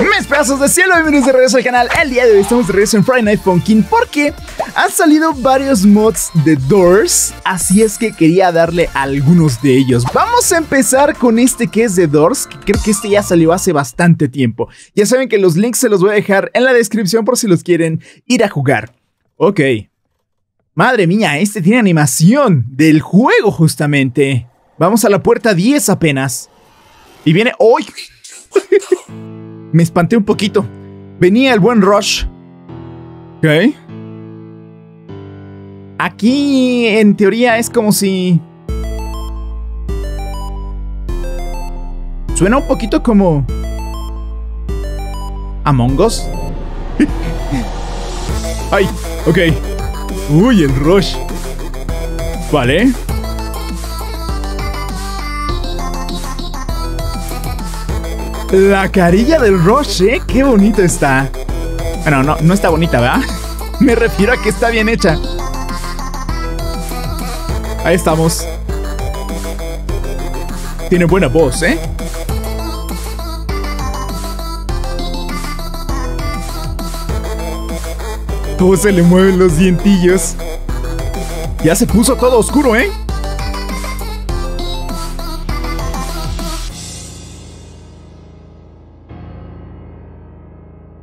Mis pedazos de cielo, bienvenidos de regreso al canal. El día de hoy estamos de regreso en Friday Night Funkin' porque han salido varios mods de Doors, así es que quería darle algunos de ellos. Vamos a empezar con este que es de Doors, que creo que este ya salió hace bastante tiempo. Ya saben que los links se los voy a dejar en la descripción por si los quieren ir a jugar. Ok. Madre mía, este tiene animación del juego justamente. Vamos a la puerta 10 apenas. Y viene... ¡Uy! Me espanté un poquito. Venía el buen Rush. Ok. Aquí, en teoría, es como si... Suena un poquito como... Among Us. Ay, ok. Uy, el Rush. Vale. La carilla del Rush, ¿eh? Qué bonito está. Bueno, no, no está bonita, ¿verdad? Me refiero a que está bien hecha. Ahí estamos. Tiene buena voz, ¿eh? Cómo se le mueven los dientillos. Ya se puso todo oscuro, ¿eh?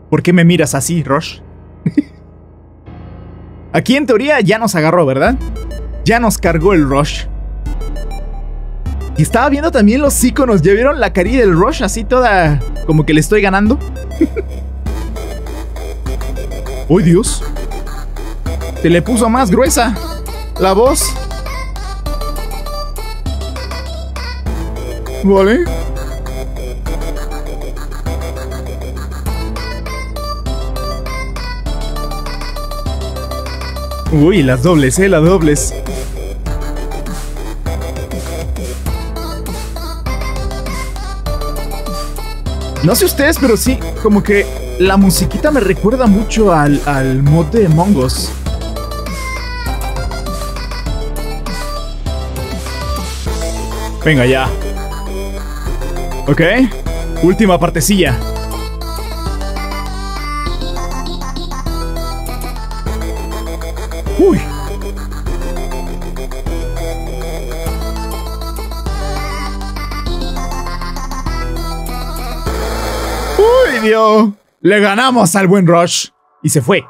¿Por qué me miras así, Rush? Aquí en teoría ya nos agarró, ¿verdad? Ya nos cargó el Rush. Y estaba viendo también los iconos. ¿Ya vieron la carilla del Rush así toda como que le estoy ganando? ¡Oh, Dios! Se le puso más gruesa la voz. Vale. Uy, las dobles, eh, las dobles. No sé ustedes, pero sí, como que la musiquita me recuerda mucho al, al mod de Mongos. Venga ya. Ok. Última partecilla. Uy. Uy, Dios. Le ganamos al buen Rush. Y se fue.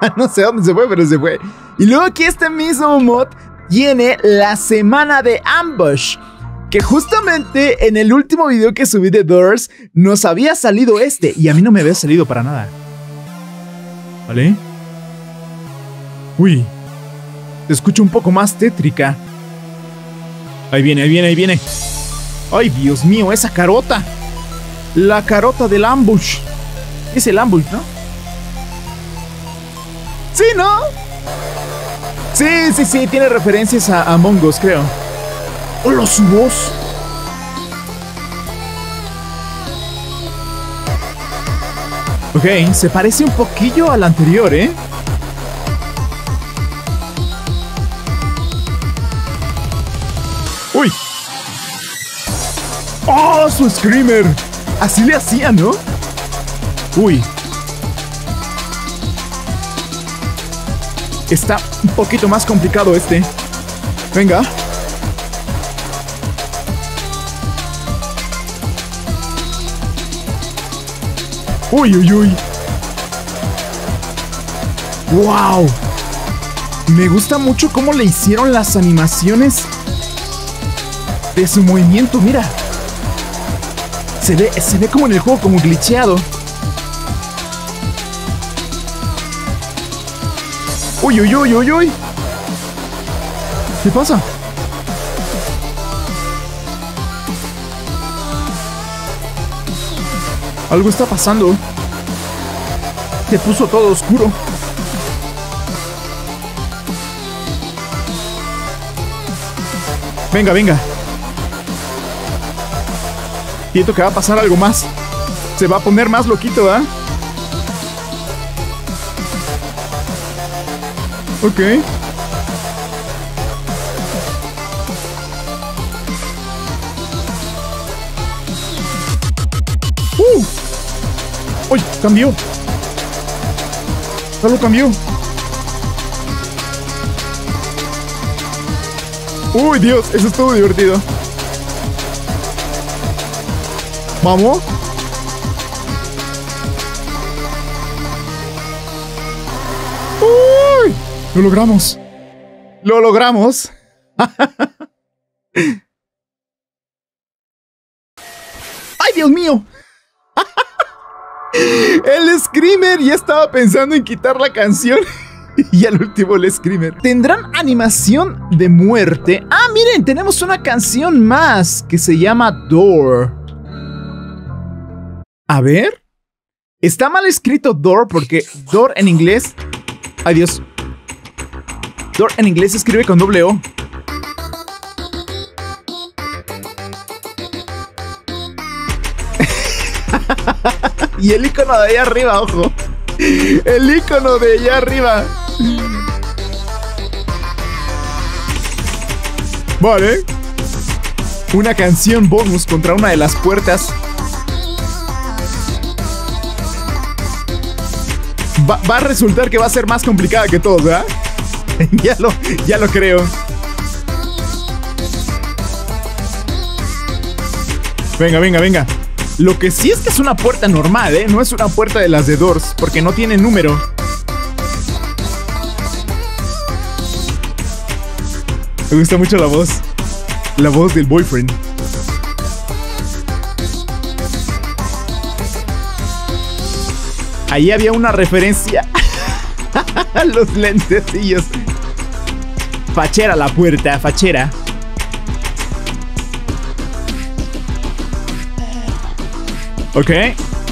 no sé dónde se fue, pero se fue. Y luego aquí este mismo mod tiene la semana de Ambush. Que justamente en el último video que subí de Doors nos había salido este. Y a mí no me había salido para nada. ¿Vale? Uy. Se escucha un poco más tétrica. Ahí viene, ahí viene, ahí viene. Ay, Dios mío, esa carota. La carota del ambush. Es el ambush, ¿no? Sí, ¿no? Sí, sí, sí, tiene referencias a Among Us, creo. ¡Hola, su voz! Ok, se parece un poquillo al anterior, ¿eh? ¡Oh, su screamer! Así le hacía, ¿no? Uy. Está un poquito más complicado este. Venga. Uy, uy, uy. ¡Wow! Me gusta mucho cómo le hicieron las animaciones de su movimiento, mira. Se ve, se ve como en el juego, como glitcheado. Uy, uy, uy, uy, uy. ¿Qué pasa? Algo está pasando. Se puso todo oscuro. Venga, venga. Siento que va a pasar algo más. Se va a poner más loquito, ¿ah? Ok. Uh. ¡Uy! ¡Cambió! ¡Solo cambió! ¡Uy, Dios! Eso estuvo divertido. ¿Vamos? ¡Uy! Lo logramos. Lo logramos. ¡Ay, Dios mío! El Screamer ya estaba pensando en quitar la canción. Y al último el Screamer. ¿Tendrán animación de muerte? Ah, miren, tenemos una canción más que se llama Door. A ver. Está mal escrito Door porque Door en inglés... Adiós. Door en inglés se escribe con doble O. y el icono de allá arriba, ojo. El icono de allá arriba. Vale. Una canción bonus contra una de las puertas. Va, a resultar que va a ser más complicada que todo, ¿verdad? ya, lo, ya lo creo. Venga, venga, venga. Lo que sí es que es una puerta normal, ¿eh? No es una puerta de las de Doors, porque no tiene número. Me gusta mucho la voz. La voz del boyfriend. Ahí había una referencia a los lentecillos. Fachera la puerta, fachera. Ok,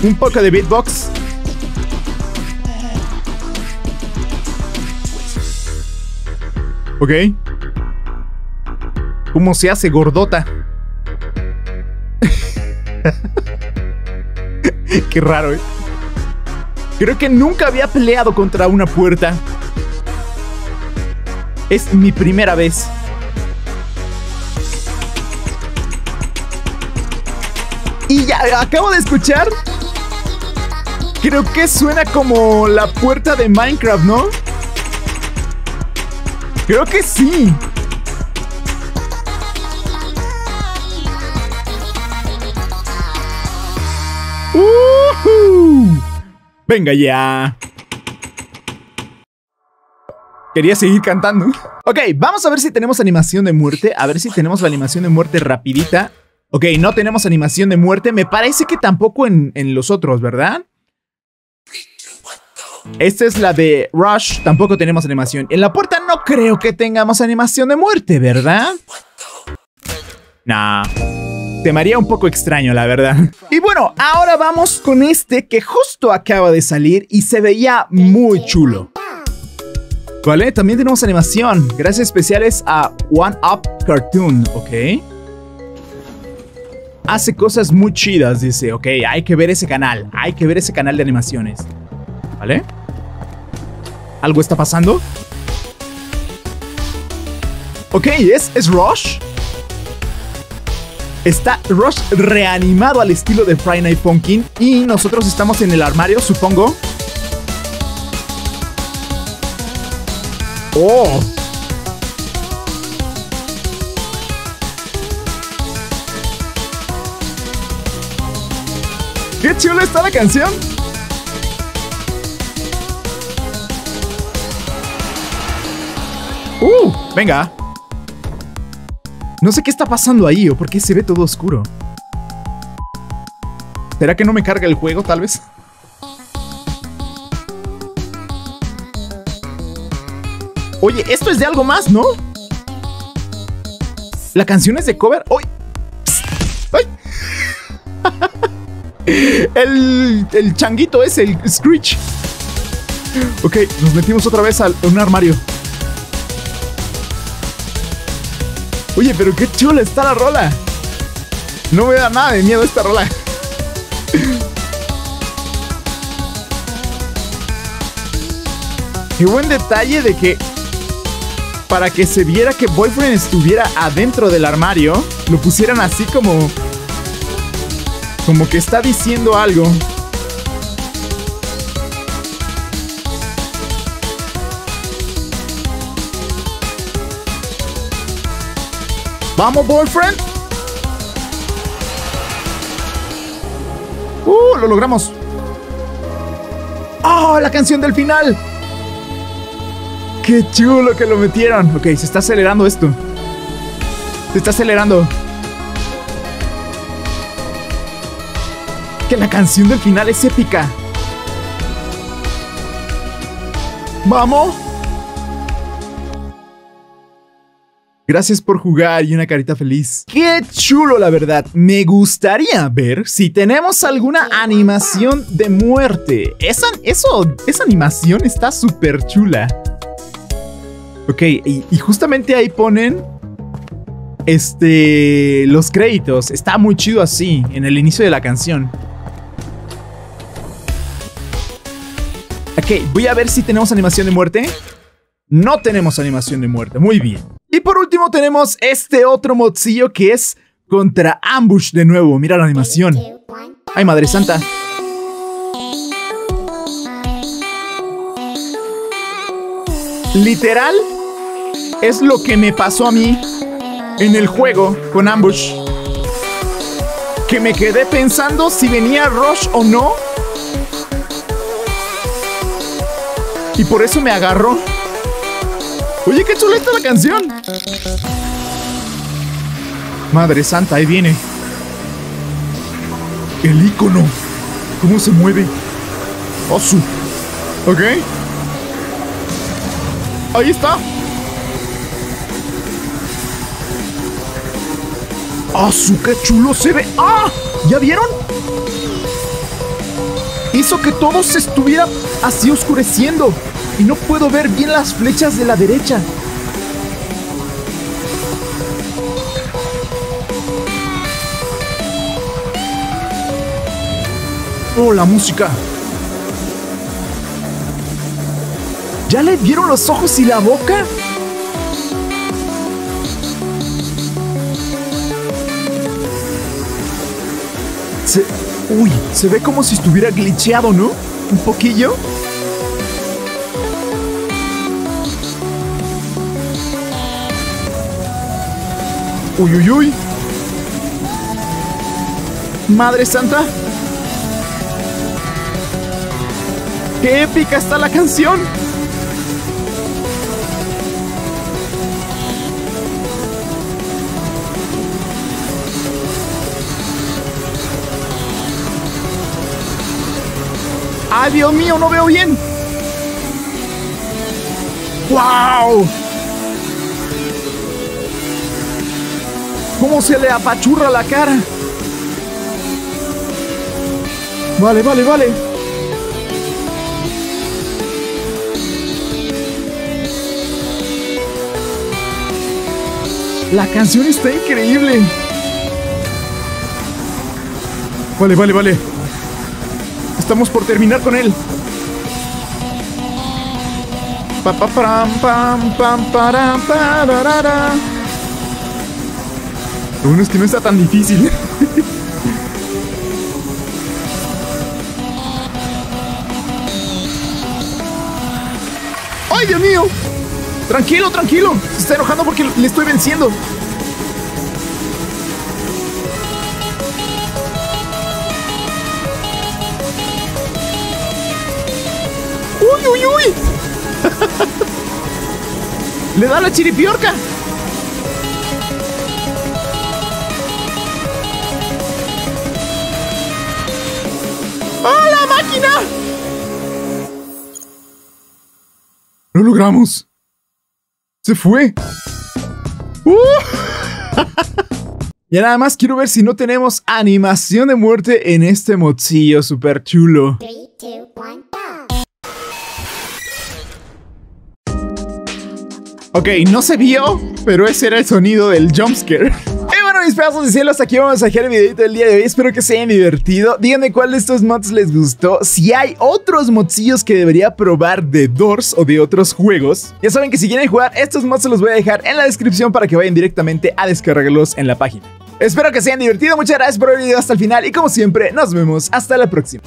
un poco de beatbox. Ok. ¿Cómo se hace gordota? Qué raro, ¿eh? Creo que nunca había peleado contra una puerta. Es mi primera vez. Y ya acabo de escuchar. Creo que suena como la puerta de Minecraft, ¿no? Creo que sí. Venga ya. Quería seguir cantando. Ok, vamos a ver si tenemos animación de muerte. A ver si tenemos la animación de muerte rapidita. Ok, no tenemos animación de muerte. Me parece que tampoco en, los otros, ¿verdad? Esta es la de Rush. Tampoco tenemos animación. En la puerta no creo que tengamos animación de muerte, ¿verdad? Nah. Te me haría un poco extraño, la verdad. Y bueno, ahora vamos con este que justo acaba de salir y se veía muy chulo. Vale, también tenemos animación. Gracias especiales a One Up Cartoon, ¿ok? hace cosas muy chidas, dice, ok, hay que ver ese canal, hay que ver ese canal de animaciones. ¿Vale? ¿Algo está pasando? Ok, es, es Rush. Está Rush reanimado al estilo de Friday Night Funkin' y nosotros estamos en el armario, supongo. Oh, ¡Qué chula está la canción! ¡Uh! Venga. No sé qué está pasando ahí o por qué se ve todo oscuro. ¿Será que no me carga el juego, tal vez? Oye, esto es de algo más, ¿no? La canción es de cover. ¡Uy! El, el changuito es el Screech. Ok, nos metimos otra vez a un armario. Oye, pero qué chula está la rola. No me da nada de miedo esta rola. Qué buen detalle de que para que se viera que Boyfriend estuviera adentro del armario, lo pusieran así como como que está diciendo algo. ¡Vamos, boyfriend! ¡Uh! ¡Lo logramos! ¡Oh! ¡La canción del final! ¡Qué chulo que lo metieron! Ok, se está acelerando esto. Se está acelerando. Que la canción del final es épica. ¡Vamos! Gracias por jugar y una carita feliz. ¡Qué chulo, la verdad! Me gustaría ver si tenemos alguna animación de muerte. Esa, eso, esa animación está súper chula. Ok, y, y, justamente ahí ponen... Este... Los créditos. Está muy chido así, en el inicio de la canción. Ok, voy a ver si tenemos animación de muerte. No tenemos animación de muerte, muy bien. Y por último tenemos este otro modcillo que es contra Ambush de nuevo. Mira la animación. Ay, madre santa. Literal, es lo que me pasó a mí en el juego con Ambush. Que me quedé pensando si venía Rush o no. Y por eso me agarró. Oye, qué chula está la canción. Madre santa, ahí viene. El icono. ¿Cómo se mueve? Osu. ¿Ok? Ahí está. ¡Asu, qué chulo se ve! ¡Ah! ¿Ya vieron? Hizo que todo se estuviera así oscureciendo y no puedo ver bien las flechas de la derecha. Oh, la música. ¿Ya le vieron los ojos y la boca? Se... Uy, se ve como si estuviera glitcheado, ¿no? Un poquillo. Uy, uy, uy. Madre Santa. ¡Qué épica está la canción! ¡Ay, Dios mío! ¡No veo bien! ¡Wow! ¿Cómo se le apachurra la cara? Vale, vale, vale. La canción está increíble. Vale, vale, vale. Estamos por terminar con él. Pa, pa, pam, pam, pam. Lo bueno es que no está tan difícil. ¡Ay, Dios mío! Tranquilo, tranquilo. Se está enojando porque le estoy venciendo. ¡Uy, uy, uy! ¡Le da la chiripiorca! Máquina! Lo logramos. Se fue. ¡Uh! Ya nada más quiero ver si no tenemos animación de muerte en este mozillo super chulo. Three, two, one, go. Ok, no se vio, pero ese era el sonido del jumpscare. Mis pedazos de cielo, hasta aquí vamos a dejar el videito del día de hoy. Espero que se hayan divertido. Díganme cuál de estos mods les gustó. Si hay otros modsillos que debería probar de Doors o de otros juegos. Ya saben que si quieren jugar estos mods se los voy a dejar en la descripción para que vayan directamente a descargarlos en la página. Espero que se hayan divertido. Muchas gracias por el video hasta el final. Y como siempre, nos vemos hasta la próxima.